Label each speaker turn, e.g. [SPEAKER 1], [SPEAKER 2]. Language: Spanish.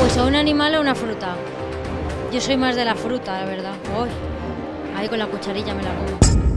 [SPEAKER 1] Pues a un animal o una fruta. Yo soy más de la fruta, la verdad. Uy, ahí con la cucharilla me la como.